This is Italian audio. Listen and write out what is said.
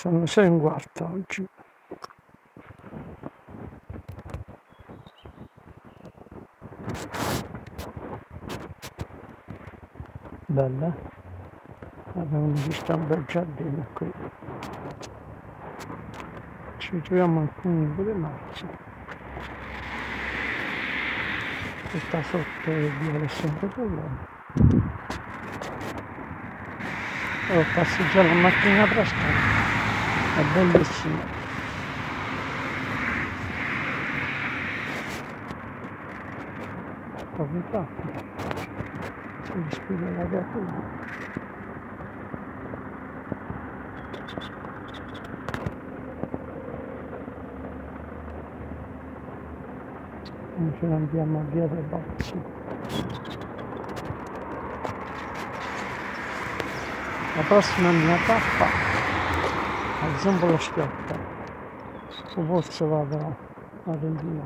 Sono sei un quarto oggi. Bella. Abbiamo visto un bel giardino qui. Ci troviamo alcuni delle marce. Che sta sotto il via Alessandro Collone. Oh, passeggia la macchina trascana. È bellissimo. Proprio troppo. Si respira l'aria pura. Non ce ne andiamo via dei Bozzi. La prossima mia tappa al la șchioptă, cu voceva de la Avenida.